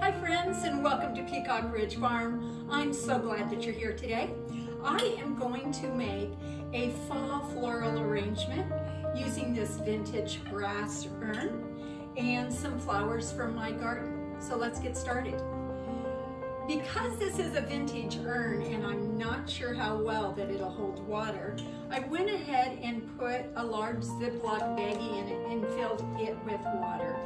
Hi friends and welcome to Peacock Ridge Farm. I'm so glad that you're here today. I am going to make a fall floral arrangement using this vintage brass urn and some flowers from my garden. So let's get started. Because this is a vintage urn and I'm not sure how well that it'll hold water, I went ahead and put a large Ziploc baggie in it and filled it with water.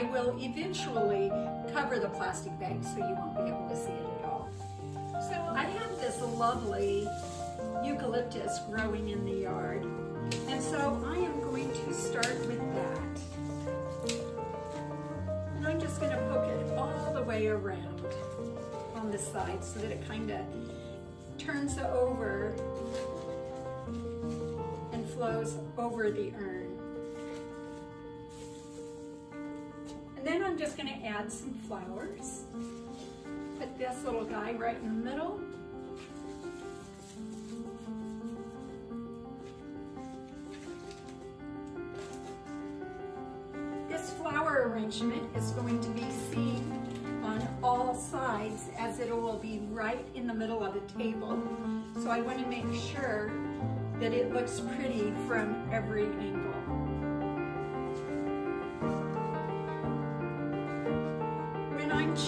I will eventually cover the plastic bag so you won't be able to see it at all. So I have this lovely eucalyptus growing in the yard. And so I am going to start with that. And I'm just going to poke it all the way around on the side so that it kind of turns over and flows over the urn. Just gonna add some flowers. Put this little guy right in the middle. This flower arrangement is going to be seen on all sides as it will be right in the middle of the table. So I want to make sure that it looks pretty from every angle.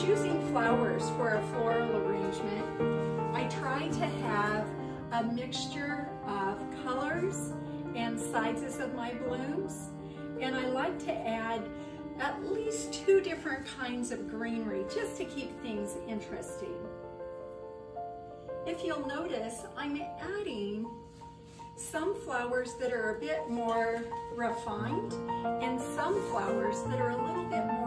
Choosing flowers for a floral arrangement, I try to have a mixture of colors and sizes of my blooms. And I like to add at least two different kinds of greenery just to keep things interesting. If you'll notice, I'm adding some flowers that are a bit more refined and some flowers that are a little bit more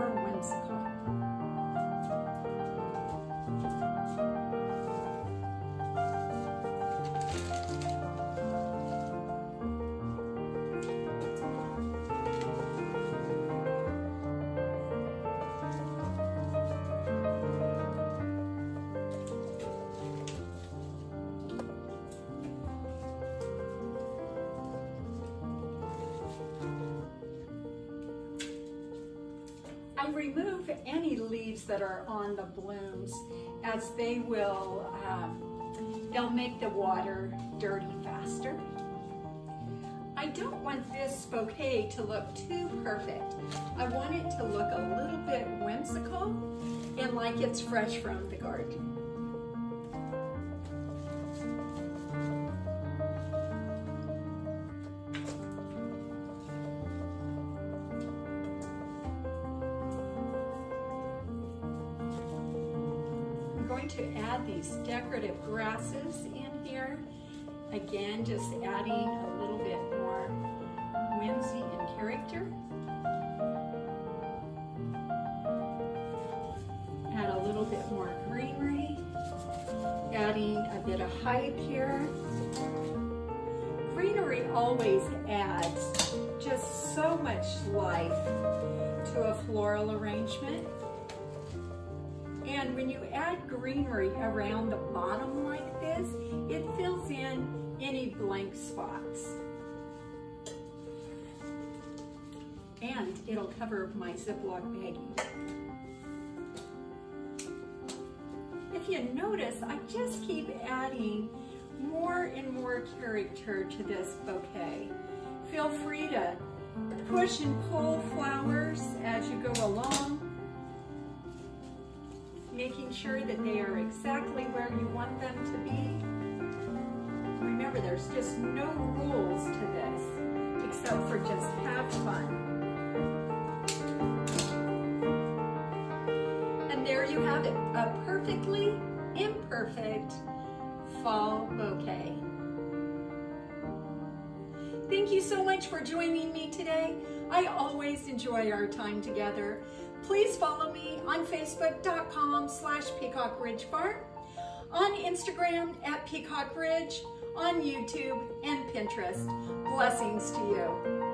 I remove any leaves that are on the blooms as they will, um, they'll make the water dirty faster. I don't want this bouquet to look too perfect. I want it to look a little bit whimsical and like it's fresh from the garden. Going to add these decorative grasses in here. Again, just adding a little bit more whimsy and character. Add a little bit more greenery. Adding a bit of height here. Greenery always adds just so much life to a floral arrangement. And when you add greenery around the bottom like this, it fills in any blank spots. And it'll cover my Ziploc baggie. If you notice, I just keep adding more and more character to this bouquet. Feel free to push and pull flowers as you go along making sure that they are exactly where you want them to be. Remember, there's just no rules to this, except for just have fun. And there you have it, a perfectly imperfect fall bouquet. Thank you so much for joining me today. I always enjoy our time together. Please follow me on facebook.com slash Peacock Ridge Farm, on Instagram at Peacock Ridge, on YouTube and Pinterest. Blessings to you.